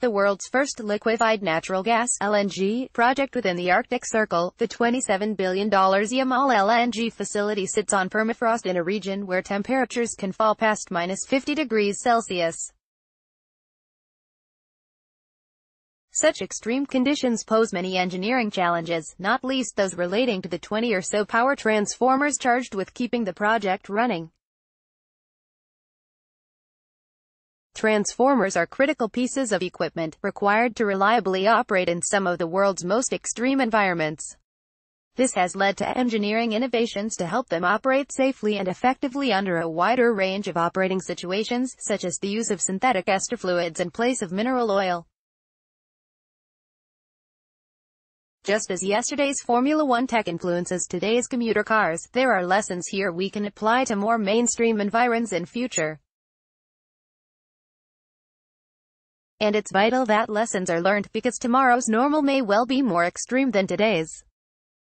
the world's first liquefied natural gas LNG project within the Arctic Circle. The $27 billion Yamal LNG facility sits on permafrost in a region where temperatures can fall past minus 50 degrees Celsius. Such extreme conditions pose many engineering challenges, not least those relating to the 20 or so power transformers charged with keeping the project running. Transformers are critical pieces of equipment, required to reliably operate in some of the world's most extreme environments. This has led to engineering innovations to help them operate safely and effectively under a wider range of operating situations, such as the use of synthetic ester fluids in place of mineral oil. Just as yesterday's Formula One tech influences today's commuter cars, there are lessons here we can apply to more mainstream environs in future. And it's vital that lessons are learned, because tomorrow's normal may well be more extreme than today's.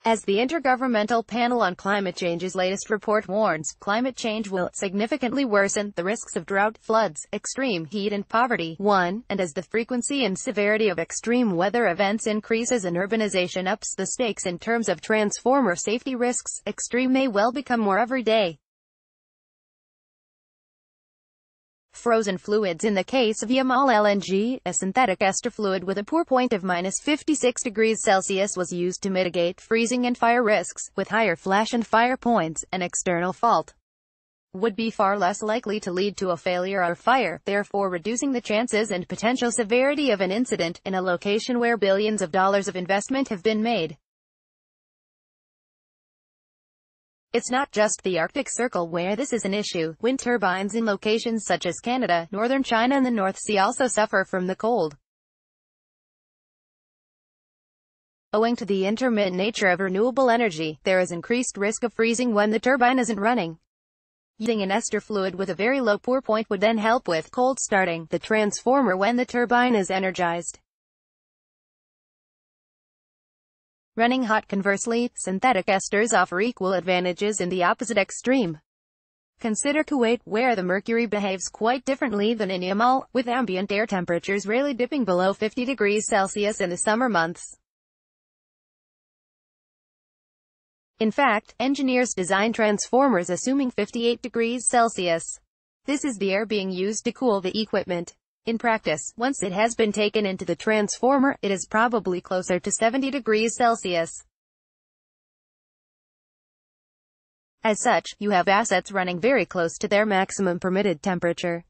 As the Intergovernmental Panel on Climate Change's latest report warns, climate change will significantly worsen the risks of drought, floods, extreme heat and poverty. 1. And as the frequency and severity of extreme weather events increases and urbanization ups the stakes in terms of transformer safety risks, extreme may well become more everyday. Frozen fluids In the case of Yamal LNG, a synthetic ester fluid with a pour point of minus 56 degrees Celsius was used to mitigate freezing and fire risks, with higher flash and fire points, an external fault would be far less likely to lead to a failure or fire, therefore reducing the chances and potential severity of an incident, in a location where billions of dollars of investment have been made. It's not just the Arctic Circle where this is an issue. Wind turbines in locations such as Canada, northern China and the North Sea also suffer from the cold. Owing to the intermittent nature of renewable energy, there is increased risk of freezing when the turbine isn't running. Using an ester fluid with a very low pour point would then help with cold starting the transformer when the turbine is energized. Running hot conversely, synthetic esters offer equal advantages in the opposite extreme. Consider Kuwait, where the mercury behaves quite differently than in Yamal, with ambient air temperatures rarely dipping below 50 degrees Celsius in the summer months. In fact, engineers design transformers assuming 58 degrees Celsius. This is the air being used to cool the equipment. In practice, once it has been taken into the transformer, it is probably closer to 70 degrees Celsius. As such, you have assets running very close to their maximum permitted temperature.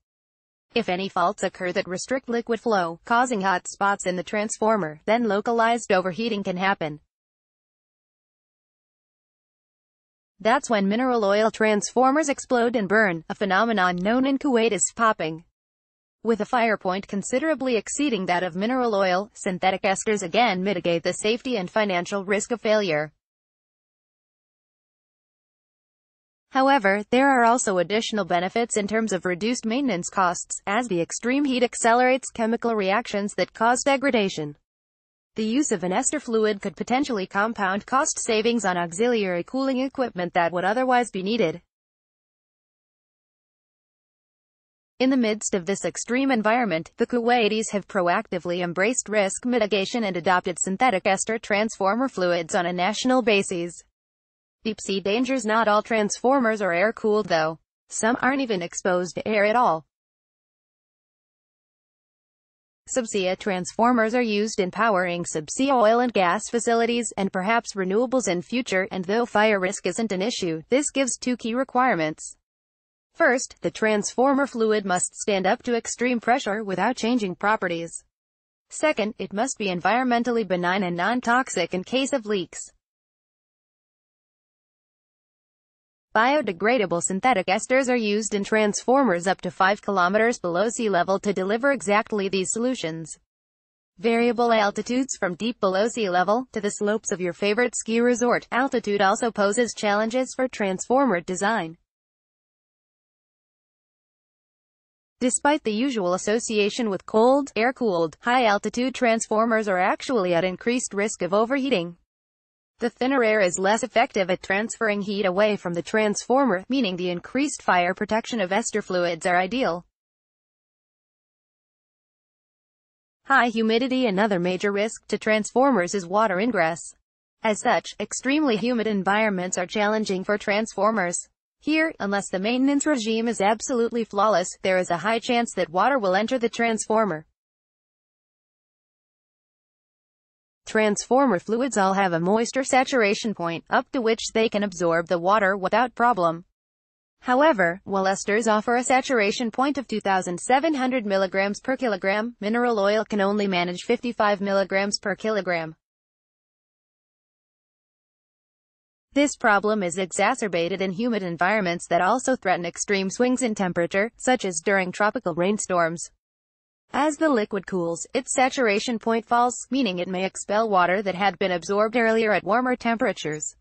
If any faults occur that restrict liquid flow, causing hot spots in the transformer, then localized overheating can happen. That's when mineral oil transformers explode and burn, a phenomenon known in Kuwait as popping. With a fire point considerably exceeding that of mineral oil, synthetic esters again mitigate the safety and financial risk of failure. However, there are also additional benefits in terms of reduced maintenance costs, as the extreme heat accelerates chemical reactions that cause degradation. The use of an ester fluid could potentially compound cost savings on auxiliary cooling equipment that would otherwise be needed. In the midst of this extreme environment, the Kuwaitis have proactively embraced risk mitigation and adopted synthetic ester transformer fluids on a national basis. Deep-sea dangers Not all transformers are air-cooled though. Some aren't even exposed to air at all. Subsea transformers are used in powering subsea oil and gas facilities, and perhaps renewables in future, and though fire risk isn't an issue, this gives two key requirements. First, the transformer fluid must stand up to extreme pressure without changing properties. Second, it must be environmentally benign and non-toxic in case of leaks. Biodegradable synthetic esters are used in transformers up to 5 kilometers below sea level to deliver exactly these solutions. Variable altitudes from deep below sea level to the slopes of your favorite ski resort. Altitude also poses challenges for transformer design. Despite the usual association with cold, air-cooled, high-altitude transformers are actually at increased risk of overheating. The thinner air is less effective at transferring heat away from the transformer, meaning the increased fire protection of ester fluids are ideal. High humidity Another major risk to transformers is water ingress. As such, extremely humid environments are challenging for transformers. Here, unless the maintenance regime is absolutely flawless, there is a high chance that water will enter the transformer. Transformer fluids all have a moisture saturation point, up to which they can absorb the water without problem. However, while esters offer a saturation point of 2,700 mg per kilogram, mineral oil can only manage 55 mg per kilogram. This problem is exacerbated in humid environments that also threaten extreme swings in temperature, such as during tropical rainstorms. As the liquid cools, its saturation point falls, meaning it may expel water that had been absorbed earlier at warmer temperatures.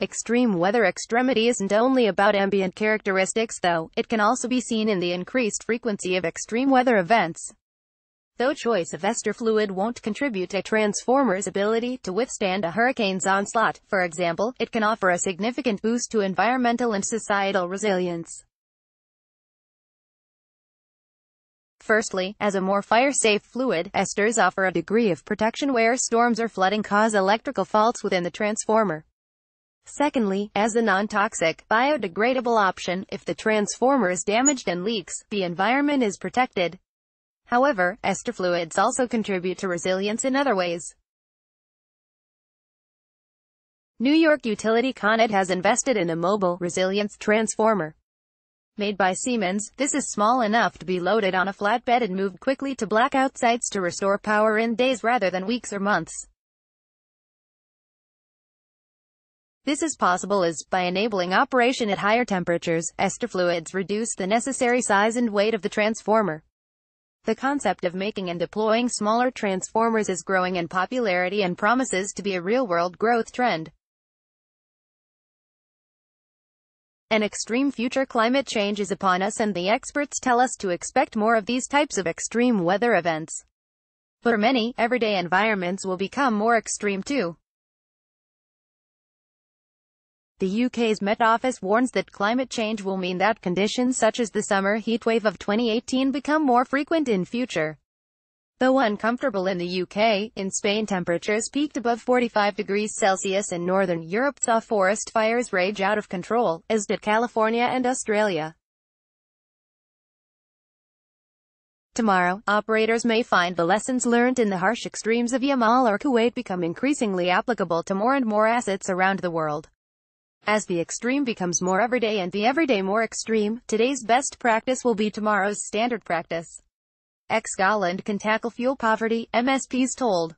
Extreme weather extremity isn't only about ambient characteristics though, it can also be seen in the increased frequency of extreme weather events. Though choice of ester fluid won't contribute to a transformer's ability to withstand a hurricane's onslaught, for example, it can offer a significant boost to environmental and societal resilience. Firstly, as a more fire-safe fluid, esters offer a degree of protection where storms or flooding cause electrical faults within the transformer. Secondly, as a non-toxic, biodegradable option, if the transformer is damaged and leaks, the environment is protected. However, ester fluids also contribute to resilience in other ways. New York utility Con Ed has invested in a mobile resilience transformer. Made by Siemens, this is small enough to be loaded on a flatbed and moved quickly to blackout sites to restore power in days rather than weeks or months. This is possible as, by enabling operation at higher temperatures, ester fluids reduce the necessary size and weight of the transformer. The concept of making and deploying smaller transformers is growing in popularity and promises to be a real-world growth trend. An extreme future climate change is upon us and the experts tell us to expect more of these types of extreme weather events. For many, everyday environments will become more extreme too. The UK's Met Office warns that climate change will mean that conditions such as the summer heatwave of 2018 become more frequent in future. Though uncomfortable in the UK, in Spain temperatures peaked above 45 degrees Celsius and northern Europe saw forest fires rage out of control, as did California and Australia. Tomorrow, operators may find the lessons learned in the harsh extremes of Yamal or Kuwait become increasingly applicable to more and more assets around the world. As the extreme becomes more everyday and the everyday more extreme, today's best practice will be tomorrow's standard practice. Ex Scotland can tackle fuel poverty, MSPs told.